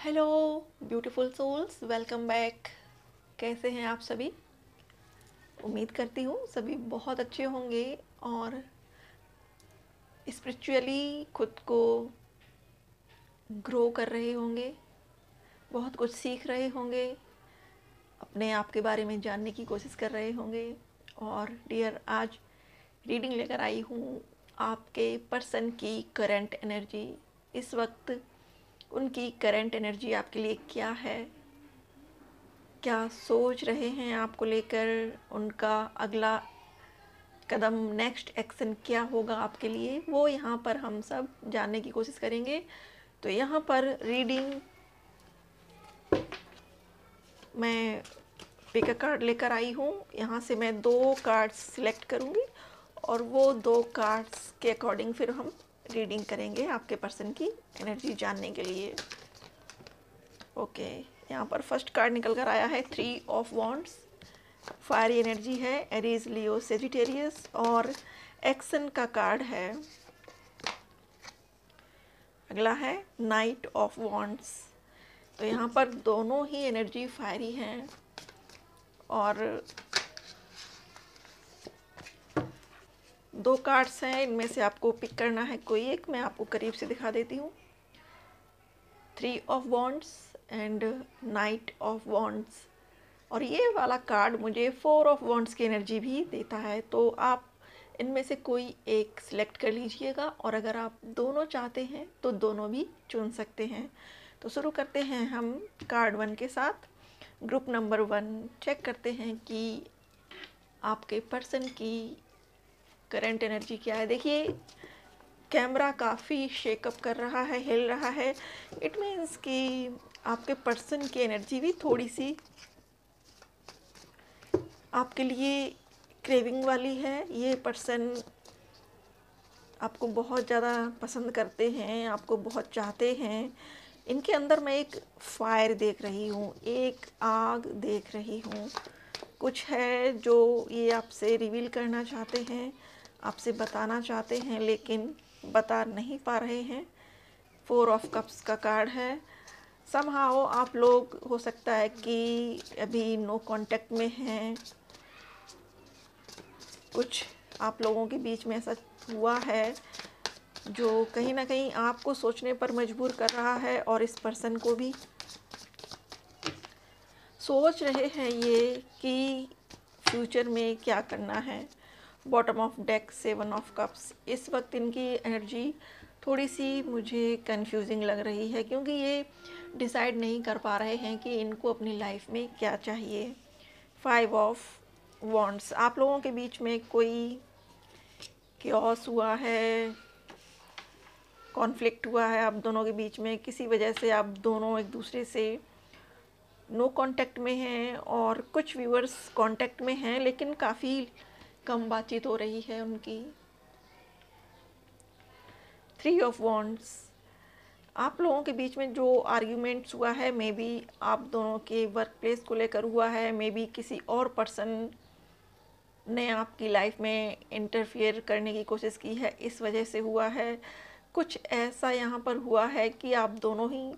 Hello beautiful souls welcome back कैसे हैं आप सभी? उम्मीद करती हूँ सभी बहुत अच्छे होंगे और स्पिरिचुअली खुद को ग्रो कर रहे होंगे, बहुत कुछ सीख रहे होंगे, अपने आप के बारे में जानने की कोशिश कर रहे होंगे और डियर आज रीडिंग लेकर आई हूँ आपके पर्सन की करंट एनर्जी इस वक्त उनकी करंट एनर्जी आपके लिए क्या है? क्या सोच रहे हैं आपको लेकर? उनका अगला कदम नेक्स्ट एक्शन क्या होगा आपके लिए? वो यहाँ पर हम सब जानने की कोशिश करेंगे। तो यहाँ पर रीडिंग मैं पिक कार्ड लेकर आई हूँ। यहाँ से मैं दो कार्ड्स सिलेक्ट करूँगी और वो दो कार्ड्स के अकॉर्डिंग फिर हम रीडिंग करेंगे आपके पर्सन की एनर्जी जानने के लिए। ओके okay, यहाँ पर फ़र्स्ट कार्ड निकल कर आया है three of wands fire energy है एरीज लियो सेजिटेरियस और एक्सन का कार्ड है। अगला है नाइट ऑफ़ वॉन्ट्स तो यहाँ पर दोनों ही एनर्जी फायरी हैं और दो कार्ड्स हैं, इनमें से आपको पिक करना है कोई एक, मैं आपको करीब से दिखा देती हूँ। Three of wands and knight of wands और ये वाला कार्ड मुझे फोर ऑफ़ वॉन्ट्स की एनर्जी भी देता है तो आप इनमें से कोई एक सिलेक्ट कर लीजिएगा। और अगर आप दोनों चाहते हैं तो दोनों भी चुन सकते हैं। तो शुरू करते हैं हम कार्ड वन के साथ। ग्रुप नंबर वन चेक करते हैं कि आपके पर्सन की करंट एनर्जी क्या है? देखिए, कैमरा काफ़ी शेकअप कर रहा है, हिल रहा है। इट मीन्स कि आपके पर्सन की एनर्जी भी थोड़ी सी आपके लिए क्रेविंग वाली है। ये पर्सन आपको बहुत ज़्यादा पसंद करते हैं, आपको बहुत चाहते हैं। इनके अंदर मैं एक फायर देख रही हूँ, एक आग देख रही हूँ। कुछ है जो ये आपसे रिवील करना चाहते हैं। आपसे बताना चाहते हैं, लेकिन बता नहीं पा रहे हैं। फोर ऑफ़ कप्स का कार्ड है। समहाओ आप लोग, हो सकता है कि अभी नो कांटेक्ट में हैं। कुछ आप लोगों के बीच में ऐसा हुआ है, जो कहीं ना कहीं आपको सोचने पर मजबूर कर रहा है और इस पर्सन को भी। सोच रहे हैं ये कि फ्यूचर में क्या करना है। Bottom of deck seven of cups इस वक्त इनकी एनर्जी थोड़ी सी मुझे कंफ्यूजिंग लग रही है, क्योंकि ये डिसाइड नहीं कर पा रहे हैं कि इनको अपनी लाइफ में क्या चाहिए। फाइव ऑफ़ वॉन्ट्स आप लोगों के बीच में कोई क्योस हुआ है? कॉन्फ्लिक्ट हुआ है? आप दोनों के बीच में किसी वजह से आप दोनों एक दूसरे से नो no कांटेक्ट में हैं और कुछ व्यूअर्स कांटेक्ट में हैं, लेकिन काफ़ी कम बातचीत हो रही है उनकी। थ्री ऑफ़ वॉन्ट्स आप लोगों के बीच में जो आर्ग्यूमेंट्स हुआ है मे बी आप दोनों के वर्क प्लेस को लेकर हुआ है मे बी किसी और पर्सन ने आपकी लाइफ में इंटरफियर करने की कोशिश की है, इस वजह से हुआ है। कुछ ऐसा यहाँ पर हुआ है कि आप दोनों ही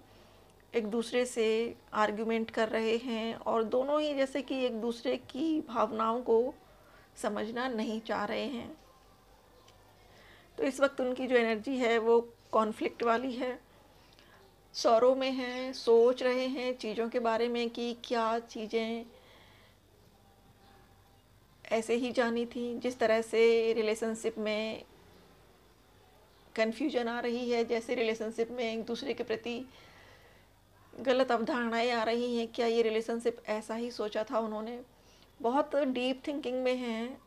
एक दूसरे से आर्ग्यूमेंट कर रहे हैं और दोनों ही जैसे कि एक दूसरे की भावनाओं को समझना नहीं चाह रहे हैं। तो इस वक्त उनकी जो एनर्जी है वो कॉन्फ्लिक्ट वाली है। सौरों में है, सोच रहे हैं चीज़ों के बारे में कि क्या चीज़ें ऐसे ही जानी थी, जिस तरह से रिलेशनशिप में कन्फ्यूज़न आ रही है, जैसे रिलेशनशिप में एक दूसरे के प्रति गलत अवधारणाएँ आ रही हैं, क्या ये रिलेशनशिप ऐसा ही सोचा था उन्होंने? बहुत डीप थिंकिंग में हैं।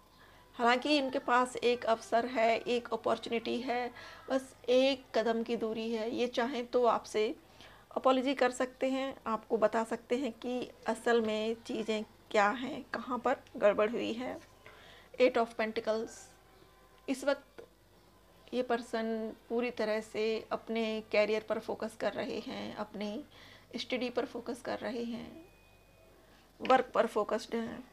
हालाँकि इनके पास एक अवसर है, एक अपॉर्चुनिटी है, बस एक कदम की दूरी है। ये चाहें तो आपसे अपॉलोजी कर सकते हैं, आपको बता सकते हैं कि असल में चीज़ें क्या हैं, कहाँ पर गड़बड़ हुई है। एट ऑफ़ पेंटिकल्स इस वक्त ये पर्सन पूरी तरह से अपने कैरियर पर फोकस कर रहे हैं, अपनी स्टडी पर फोकस कर रहे हैं वर्क पर फोकस्ड हैं।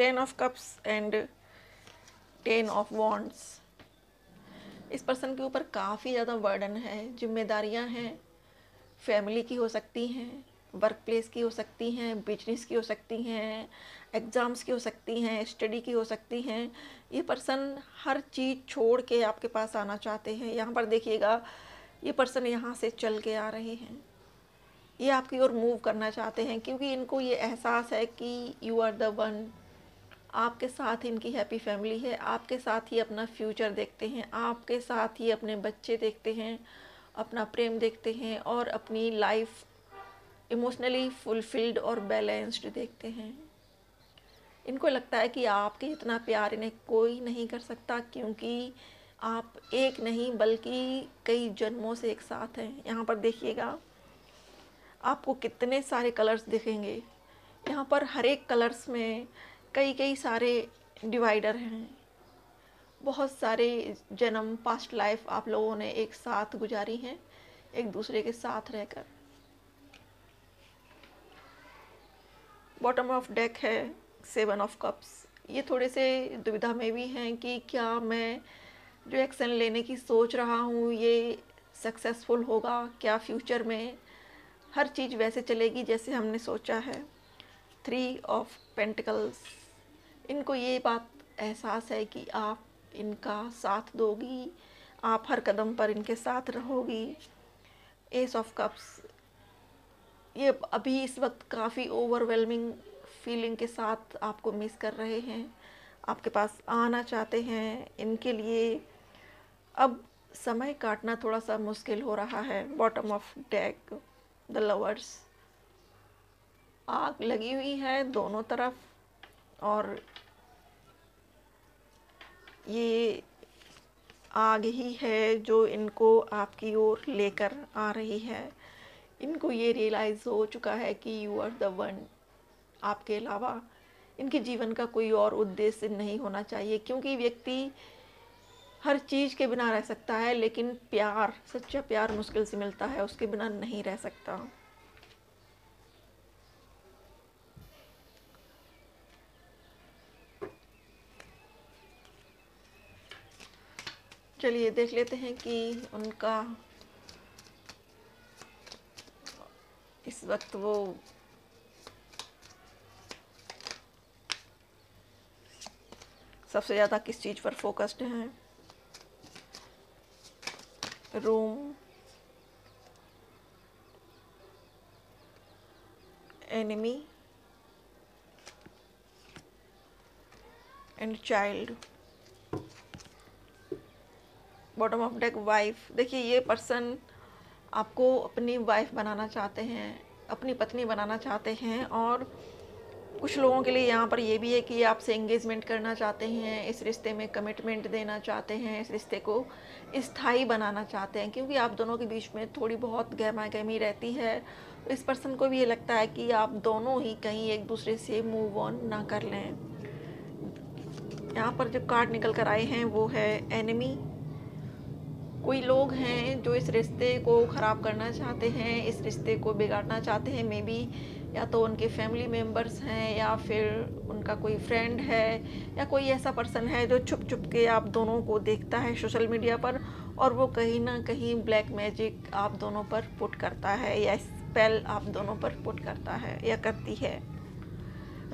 Ten of cups and ten of wands इस पर्सन के ऊपर काफ़ी ज़्यादा वर्डन है, जिम्मेदारियाँ हैं फैमिली की हो सकती हैं वर्क प्लेस की हो सकती हैं बिज़नेस की हो सकती हैं एग्ज़ाम्स की हो सकती हैं स्टडी की हो सकती हैं। ये पर्सन हर चीज़ छोड़ के आपके पास आना चाहते हैं। यहाँ पर देखिएगा, ये पर्सन यहाँ से चल के आ रहे हैं। ये आपकी ओर मूव करना चाहते हैं, क्योंकि इनको ये एहसास है कि यू आर द वन आपके साथ इनकी हैप्पी फैमिली है, आपके साथ ही अपना फ्यूचर देखते हैं, आपके साथ ही अपने बच्चे देखते हैं, अपना प्रेम देखते हैं और अपनी लाइफ इमोशनली फुलफिल्ड और बैलेंस्ड देखते हैं। इनको लगता है कि आपके इतना प्यार इन्हें कोई नहीं कर सकता क्योंकि आप एक नहीं बल्कि कई जन्मों से एक साथ हैं। यहाँ पर देखिएगा, आपको कितने सारे कलर्स दिखेंगे। यहाँ पर हर एक कलर्स में कई कई सारे डिवाइडर हैं। बहुत सारे जन्म पास्ट लाइफ आप लोगों ने एक साथ गुजारी हैं, एक दूसरे के साथ रहकर। बॉटम ऑफ़ डेक है सेवन ऑफ़ कप्स ये थोड़े से दुविधा में भी हैं कि क्या मैं जो एक्शन लेने की सोच रहा हूँ, ये सक्सेसफुल होगा? क्या फ्यूचर में हर चीज़ वैसे चलेगी जैसे हमने सोचा है? थ्री ऑफ़ पेंटिकल्स इनको ये बात एहसास है कि आप इनका साथ दोगी, आप हर कदम पर इनके साथ रहोगी। एस ऑफ़ कप्स ये अभी इस वक्त काफ़ी ओवरवेलमिंग फीलिंग के साथ आपको मिस कर रहे हैं। आपके पास आना चाहते हैं, इनके लिए अब समय काटना थोड़ा सा मुश्किल हो रहा है। Bottom of deck the lovers आग लगी हुई है दोनों तरफ़ और ये आग ही है जो इनको आपकी ओर लेकर आ रही है। इनको ये रियलाइज़ हो चुका है कि यू आर द वन आपके अलावा इनके जीवन का कोई और उद्देश्य नहीं होना चाहिए, क्योंकि व्यक्ति हर चीज़ के बिना रह सकता है, लेकिन प्यार, सच्चा प्यार मुश्किल से मिलता है, उसके बिना नहीं रह सकता। चलिए देख लेते हैं कि उनका इस वक्त वो सबसे ज़्यादा किस चीज़ पर फोकस्ड हैं? Room enemy and child bottom of deck wife देखिए, ये पर्सन आपको अपनी वाइफ बनाना चाहते हैं, अपनी पत्नी बनाना चाहते हैं और कुछ लोगों के लिए यहाँ पर ये भी है कि आपसे एंगेजमेंट करना चाहते हैं, इस रिश्ते में कमिटमेंट देना चाहते हैं, इस रिश्ते को स्थायी बनाना चाहते हैं, क्योंकि आप दोनों के बीच में थोड़ी बहुत गहमा गहमी रहती है। इस पर्सन को भी ये लगता है कि आप दोनों ही कहीं एक दूसरे से मूव ऑन ना कर लें। यहाँ पर जो कार्ड निकल कर आए हैं वो है एनिमी कोई लोग हैं जो इस रिश्ते को ख़राब करना चाहते हैं, इस रिश्ते को बिगाड़ना चाहते हैं मे बी या तो उनके फैमिली मेंबर्स हैं या फिर उनका कोई फ्रेंड है या कोई ऐसा पर्सन है जो छुप छुप के आप दोनों को देखता है सोशल मीडिया पर और वो कहीं ना कहीं ब्लैक मैजिक आप दोनों पर पुट करता है या स्पेल आप दोनों पर पुट करता है या करती है।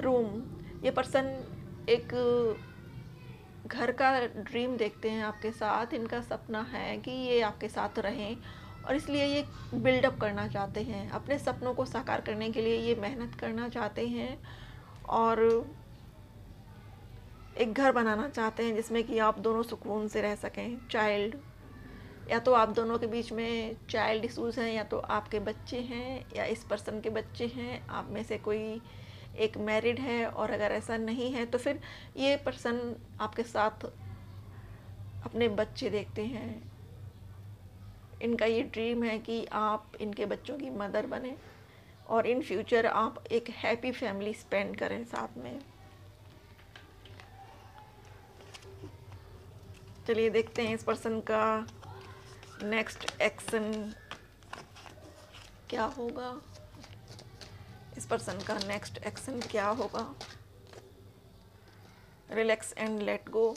रूम ये पर्सन एक घर का ड्रीम देखते हैं आपके साथ, इनका सपना है कि ये आपके साथ रहें और इसलिए ये बिल्डअप करना चाहते हैं। अपने सपनों को साकार करने के लिए ये मेहनत करना चाहते हैं और एक घर बनाना चाहते हैं जिसमें कि आप दोनों सुकून से रह सकें। चाइल्ड या तो आप दोनों के बीच में चाइल्ड इशूज़ हैं, या तो आपके बच्चे हैं, या इस पर्सन के बच्चे हैं, आप में से कोई एक मैरिड है और अगर ऐसा नहीं है तो फिर ये पर्सन आपके साथ अपने बच्चे देखते हैं। इनका ये ड्रीम है कि आप इनके बच्चों की मदर बने और इन फ्यूचर आप एक हैप्पी फैमिली स्पेंड करें साथ में। चलिए देखते हैं इस पर्सन का नेक्स्ट एक्शन क्या होगा। इस पर्सन का नेक्स्ट एक्शन क्या होगा? Relax and let go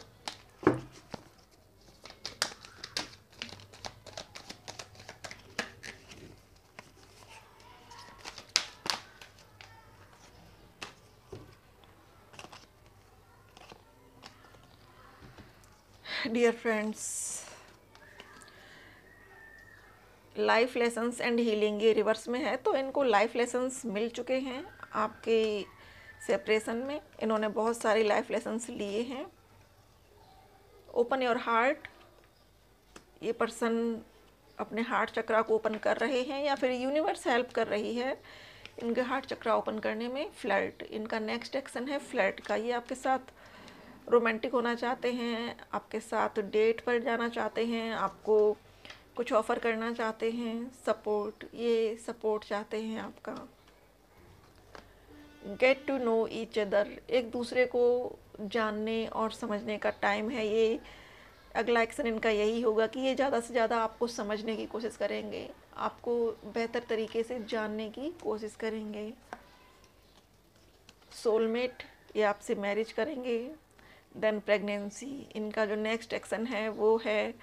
dear friends life lessons and healing ये रिवर्स में है तो इनको लाइफ लेसन्स मिल चुके हैं आपके सेपरेशन में। इन्होंने बहुत सारे लाइफ लेसन्स लिए हैं। ओपन योर हार्ट ये पर्सन अपने हार्ट चक्रा को ओपन कर रहे हैं या फिर यूनिवर्स हेल्प कर रही है। इनके हार्ट चक्रा ओपन करने में फ्लर्ट इनका नेक्स्ट एक्शन है फ्लर्ट का। ये आपके साथ रोमांटिक होना चाहते हैं, आपके साथ डेट पर जाना चाहते हैं, आपको कुछ ऑफ़र करना चाहते हैं? सपोर्ट, ये सपोर्ट चाहते हैं आपका। Get to know each other एक दूसरे को जानने और समझने का टाइम है ये। अगला एक्शन इनका यही होगा कि ये ज़्यादा से ज़्यादा आपको समझने की कोशिश करेंगे। आपको बेहतर तरीके से जानने की कोशिश करेंगे। सोलमेट ये आपसे मैरिज करेंगे। देन प्रेगनेंसी इनका जो नेक्स्ट एक्शन है वो है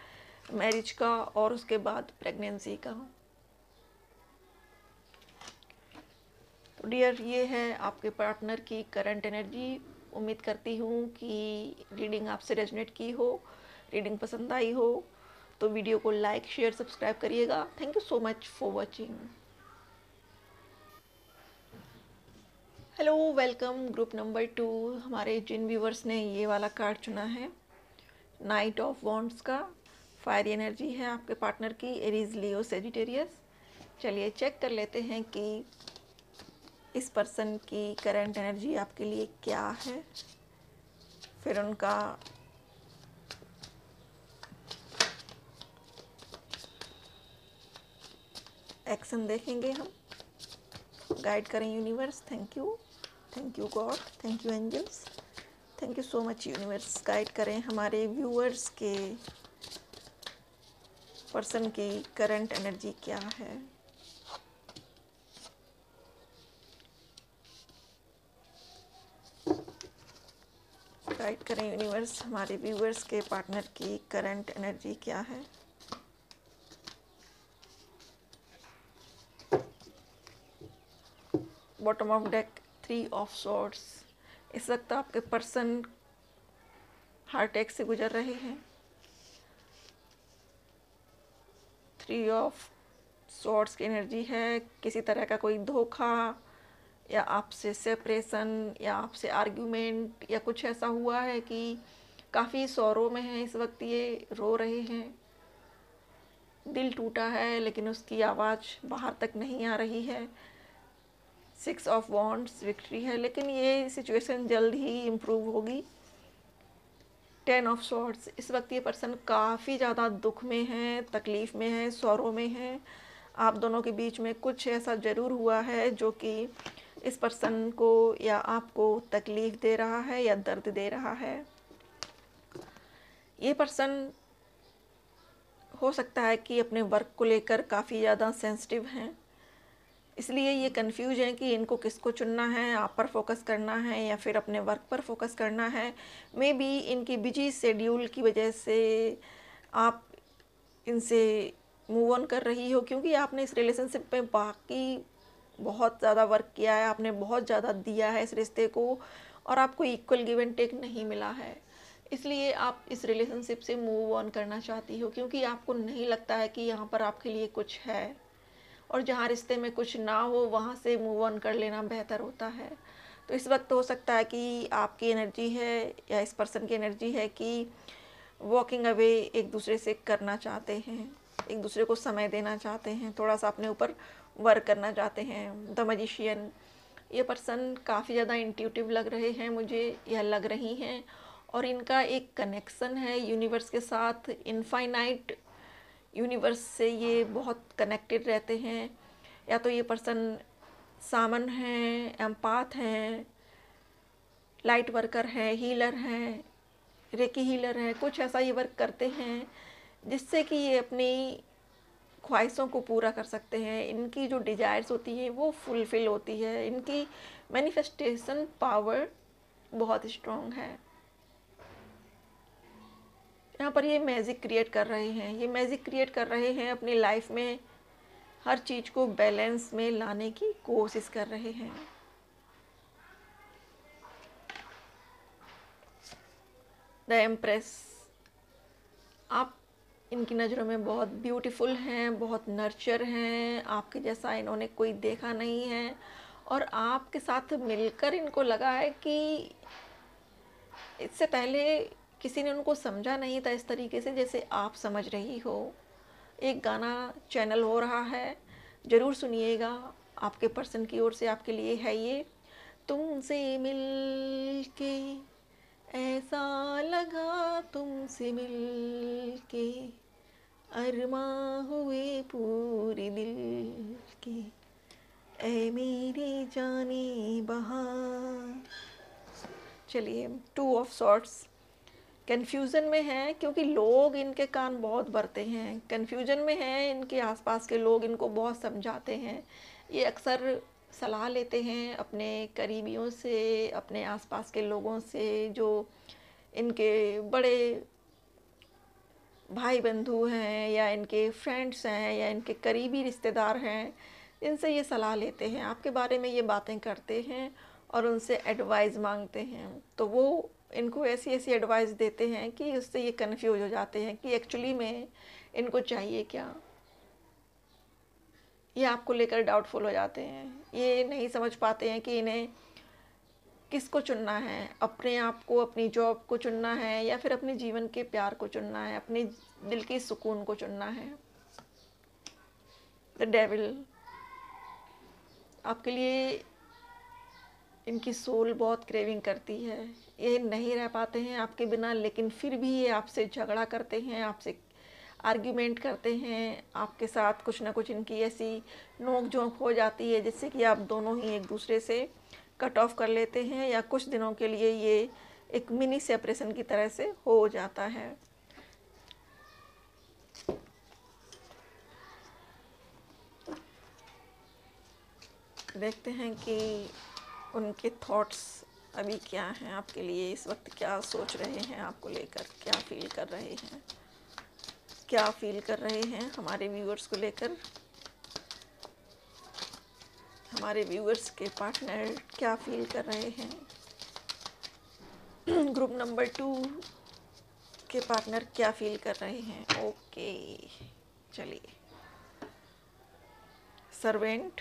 मैरिज का और उसके बाद प्रेगनेंसी का। तो डियर ये है आपके पार्टनर की करंट एनर्जी उम्मीद करती हूँ कि रीडिंग आपसे रेजनेट की हो रीडिंग पसंद आई हो तो वीडियो को लाइक शेयर सब्सक्राइब करिएगा। Thank you so much for watching hello welcome group number two हमारे जिन व्यूवर्स ने ये वाला कार्ड चुना है। नाइट ऑफ़ वॉन्ट्स का। फायर एनर्जी है आपके पार्टनर की एरीज लियो सेजिटेरियस चलिए चेक कर लेते हैं कि इस पर्सन की करंट एनर्जी आपके लिए क्या है। फिर उनका एक्शन देखेंगे हम। गाइड करें universe thank you thank you God thank you angels thank you so much universe guide करें हमारे व्यूअर्स के पर्सन की करंट एनर्जी क्या है? गाइड करें यूनिवर्स हमारे व्यूवर्स के पार्टनर की करंट एनर्जी क्या है? Bottom of deck three of swords इस वक्त आपके पर्सन हार्ट अटैक से गुजर रहे हैं। थ्री ऑफ़ सॉर्ट्स की एनर्जी है, किसी तरह का कोई धोखा, या आपसे सेपरेशन या आपसे आर्ग्यूमेंट या कुछ ऐसा हुआ है कि काफ़ी सौरों में है इस वक्त ये, रो रहे हैं। दिल टूटा है, लेकिन उसकी आवाज़ बाहर तक नहीं आ रही है। सिक्स ऑफ़ वॉन्ट्स विक्ट्री है, लेकिन ये सिचुएशन जल्द ही इम्प्रूव होगी। टेन ऑफ़ शॉर्ट्स इस वक्त ये पर्सन काफ़ी ज़्यादा दुख में है, तकलीफ़ में है सौरों में है। आप दोनों के बीच में कुछ ऐसा ज़रूर हुआ है जो कि इस पर्सन को या आपको तकलीफ़ दे रहा है या दर्द दे रहा है। ये पर्सन हो सकता है कि अपने वर्क को लेकर काफ़ी ज़्यादा सेंसिटिव हैं। इसलिए ये कन्फ्यूज़ हैं कि इनको किसको चुनना है, आप पर फोकस करना है या फिर अपने वर्क पर फोकस करना है। मे बी इनकी बिज़ी शेड्यूल की वजह से आप इनसे मूव ऑन कर रही हो, क्योंकि आपने इस रिलेशनशिप में बाकी बहुत ज़्यादा वर्क किया है, आपने बहुत ज़्यादा दिया है इस रिश्ते को और आपको इक्वल गिव एंड टेक नहीं मिला है। इसलिए आप इस रिलेशनशिप से मूव ऑन करना चाहती हो, क्योंकि आपको नहीं लगता है कि यहाँ पर आपके लिए कुछ है। और जहाँ रिश्ते में कुछ ना हो, वहाँ से मूव ऑन कर लेना बेहतर होता है। तो इस वक्त हो सकता है कि आपकी एनर्जी है या इस पर्सन की एनर्जी है कि वॉकिंग अवे एक दूसरे से करना चाहते हैं, एक दूसरे को समय देना चाहते हैं थोड़ा सा अपने ऊपर वर्क करना चाहते हैं। द मजिशियन ये पर्सन काफ़ी ज़्यादा इंट्यूटिव लग रहे हैं, मुझे यह लग रही हैं। और इनका एक कनेक्शन है यूनिवर्स के साथ इनफाइनाइट यूनिवर्स से ये बहुत कनेक्टेड रहते हैं। या तो ये पर्सन सामन हैं एम्पाथ हैं लाइट वर्कर हैं हीलर हैं रेकी हीलर हैं, कुछ ऐसा ये वर्क करते हैं जिससे कि ये अपनी ख्वाहिशों को पूरा कर सकते हैं। इनकी जो डिज़ायर्स होती हैं, वो फुलफ़िल होती है। इनकी मैनिफेस्टेशन पावर बहुत स्ट्रॉन्ग है। यहाँ पर ये मैजिक क्रिएट कर रहे हैं, ये मैजिक क्रिएट कर रहे हैं अपनी लाइफ में, हर चीज़ को बैलेंस में लाने की कोशिश कर रहे हैं। द एम्प्रेस आप इनकी नज़रों में बहुत ब्यूटीफुल हैं, बहुत नर्चर हैं, आपके जैसा इन्होंने कोई देखा नहीं है और आपके साथ मिलकर इनको लगा है कि इससे पहले किसी ने उनको समझा नहीं था इस तरीके से, जैसे आप समझ रही हो। एक गाना चैनल हो रहा है, ज़रूर सुनिएगा, आपके पर्सन की ओर से आपके लिए है ये। तुमसे मिल के ऐसा लगा, तुमसे मिल के अरमा हुए पूरे दिल के। ए मेरी जाने बहार चलिए टू ऑफ़ सॉर्ट्स कन्फ्यूज़न में है, क्योंकि लोग इनके कान बहुत भरते हैं। कन्फ्यूज़न में हैं, इनके आसपास के लोग इनको बहुत समझाते हैं। ये अक्सर सलाह लेते हैं अपने करीबियों से, अपने आसपास के लोगों से, जो इनके बड़े भाई बंधु हैं, या इनके फ्रेंड्स हैं, या इनके करीबी रिश्तेदार हैं, इनसे ये सलाह लेते हैं। आपके बारे में ये बातें करते हैं और उनसे एडवाइस मांगते हैं तो वो इनको ऐसी ऐसी एडवाइस देते हैं कि उससे ये कन्फ्यूज़ हो जाते हैं कि एक्चुअली में इनको चाहिए क्या? ये आपको लेकर डाउटफुल हो जाते हैं। ये नहीं समझ पाते हैं कि इन्हें किसको चुनना है? अपने आप को, अपनी जॉब को चुनना है या फिर अपने जीवन के प्यार को चुनना है, अपने दिल के सुकून को चुनना है? द डेविल आपके लिए इनकी सोल बहुत क्रेविंग करती है। ये नहीं रह पाते हैं आपके बिना, लेकिन फिर भी ये आपसे झगड़ा करते हैं, आपसे आर्ग्यूमेंट करते हैं। आपके साथ कुछ ना कुछ इनकी ऐसी नोक झोंक हो जाती है, जिससे कि आप दोनों ही एक दूसरे से कट ऑफ़ कर लेते हैं या कुछ दिनों के लिए ये एक मिनी सेपरेशन की तरह से हो जाता है। देखते हैं कि उनके थॉट्स अभी क्या हैं? आपके लिए इस वक्त क्या सोच रहे हैं? आपको लेकर क्या फील कर रहे हैं? क्या फील कर रहे हैं हमारे व्यूअर्स को लेकर? हमारे व्यूअर्स के पार्टनर क्या फील कर रहे हैं? ग्रुप नंबर टू के पार्टनर क्या फील कर रहे हैं? ओके चलिए। Servant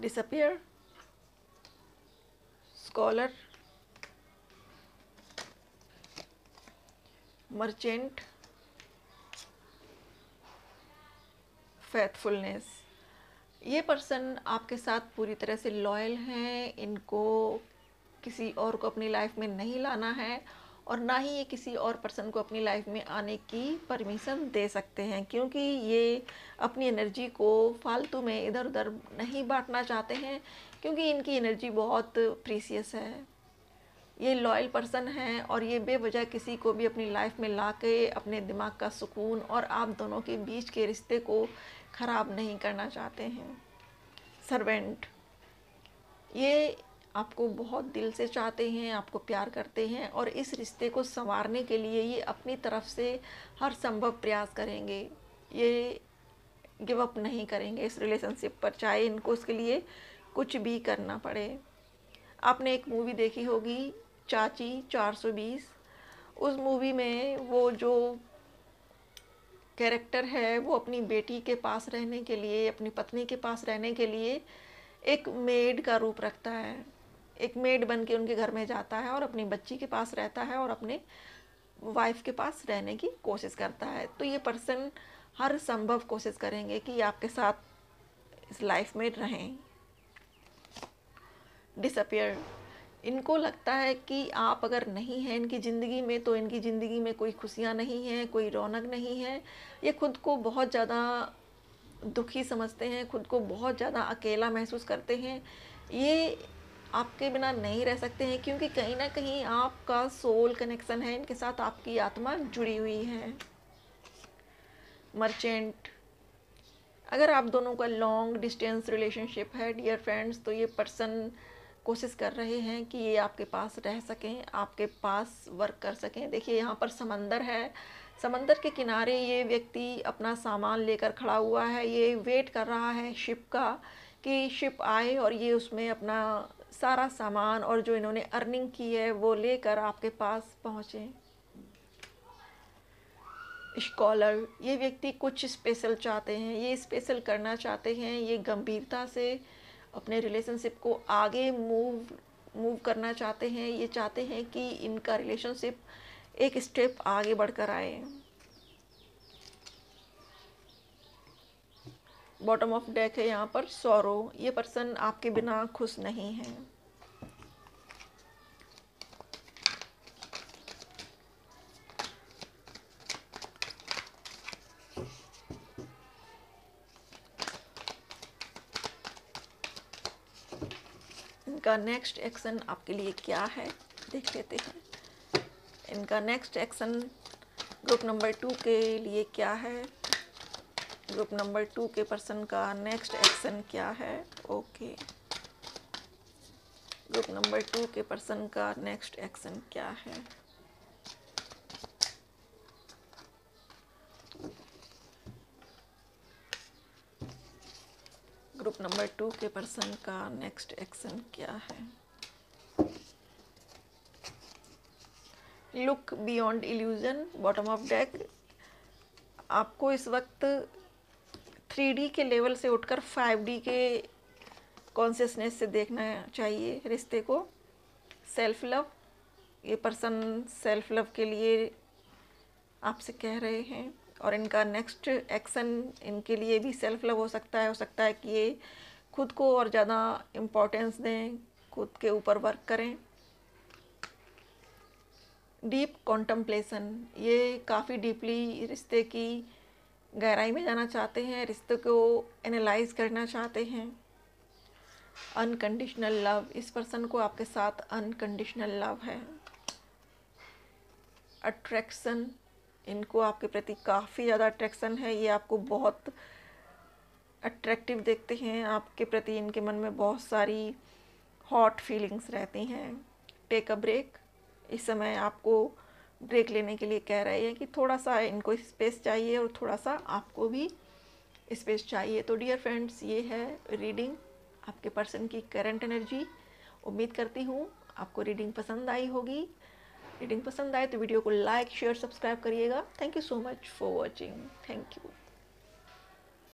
disappear. Scholar. Merchant. Faithfulness ये पर्सन आपके साथ पूरी तरह से लॉयल हैं, इनको किसी और को अपनी लाइफ में नहीं लाना है और ना ही ये किसी और पर्सन को अपनी लाइफ में आने की परमिशन दे सकते हैं, क्योंकि ये अपनी एनर्जी को फालतू में इधर उधर नहीं बांटना चाहते हैं, क्योंकि इनकी एनर्जी बहुत प्रीसियस है। ये लॉयल पर्सन हैं और ये बेवजह किसी को भी अपनी लाइफ में ला के अपने दिमाग का सुकून और आप दोनों के बीच के रिश्ते को ख़राब नहीं करना चाहते हैं। सर्वेंट ये आपको बहुत दिल से चाहते हैं, आपको प्यार करते हैं और इस रिश्ते को संवारने के लिए ये अपनी तरफ़ से हर संभव प्रयास करेंगे। ये गिव अप नहीं करेंगे इस रिलेशनशिप पर, चाहे इनको उसके लिए कुछ भी करना पड़े। आपने एक मूवी देखी होगी, चाची 420 उस मूवी में वो जो कैरेक्टर है, वो अपनी बेटी के पास रहने के लिए, अपनी पत्नी के पास रहने के लिए एक मेड का रूप रखता है। एक मेड बन के उनके घर में जाता है और अपनी बच्ची के पास रहता है और अपने वाइफ के पास रहने की कोशिश करता है। तो ये पर्सन हर संभव कोशिश करेंगे कि आपके साथ इस लाइफ में रहें। डिसअपियर इनको लगता है कि आप अगर नहीं हैं इनकी ज़िंदगी में तो इनकी ज़िंदगी में कोई खुशियाँ नहीं हैं, कोई रौनक नहीं है। ये खुद को बहुत ज़्यादा दुखी समझते हैं, खुद को बहुत ज़्यादा अकेला महसूस करते हैं। ये आपके बिना नहीं रह सकते हैं, क्योंकि कहीं ना कहीं आपका सोल कनेक्शन है, इनके साथ आपकी आत्मा जुड़ी हुई है। मर्चेंट अगर आप दोनों का लॉन्ग डिस्टेंस रिलेशनशिप है डियर फ्रेंड्स तो ये पर्सन कोशिश कर रहे हैं कि ये आपके पास रह सकें, आपके पास वर्क कर सकें। देखिए, यहाँ पर समंदर है। समंदर के किनारे ये व्यक्ति अपना सामान लेकर खड़ा हुआ है। ये वेट कर रहा है शिप का कि शिप आए और ये उसमें अपना सारा सामान और जो इन्होंने अर्निंग की है, वो लेकर आपके पास पहुँचे। स्कॉलर ये व्यक्ति कुछ स्पेशल चाहते हैं, ये स्पेशल करना चाहते हैं, ये गंभीरता से अपने रिलेशनशिप को आगे मूव मूव करना चाहते हैं, ये चाहते हैं कि इनका रिलेशनशिप एक स्टेप आगे बढ़कर आए। बॉटम ऑफ़ डेक है यहाँ पर सौरो ये पर्सन आपके बिना खुश नहीं है। इनका नेक्स्ट एक्शन आपके लिए क्या है, देख लेते हैं। इनका next action group number two के लिए क्या है? ग्रुप नंबर टू के पर्सन का नेक्स्ट एक्शन क्या है? ओके ग्रुप नंबर टू के पर्सन का नेक्स्ट एक्शन क्या है? ग्रुप नंबर टू के पर्सन का नेक्स्ट एक्शन क्या है? Look beyond illusion bottom of deck आपको इस वक्त थ्री के लेवल से उठकर फाइव के कॉन्सियसनेस से देखना चाहिए रिश्ते को। सेल्फ लव ये पर्सन सेल्फ लव के लिए आपसे कह रहे हैं और इनका नेक्स्ट एक्शन इनके लिए भी सेल्फ लव हो सकता है, हो सकता है कि ये खुद को और ज़्यादा इम्पोर्टेंस दें, खुद के ऊपर वर्क करें। डीप कॉन्टम्पलेसन ये काफ़ी डीपली रिश्ते की गहराई में जाना चाहते हैं, रिश्ते को एनालाइज करना चाहते हैं। अनकंडीशनल लव इस पर्सन को आपके साथ अनकंडीशनल लव है। अट्रैक्शन इनको आपके प्रति काफ़ी ज़्यादा अट्रैक्शन है। ये आपको बहुत अट्रैक्टिव देखते हैं। आपके प्रति इनके मन में बहुत सारी हॉट फीलिंग्स रहती हैं। टेक अ ब्रेक इस समय आपको ब्रेक लेने के लिए कह रहे हैं कि थोड़ा सा इनको स्पेस चाहिए और थोड़ा सा आपको भी स्पेस चाहिए। तो डियर फ्रेंड्स, ये है रीडिंग आपके पर्सन की करंट एनर्जी। उम्मीद करती हूँ आपको रीडिंग पसंद आई होगी। रीडिंग पसंद आए तो वीडियो को लाइक, शेयर, सब्सक्राइब करिएगा। Thank you so much for watching. Thank you.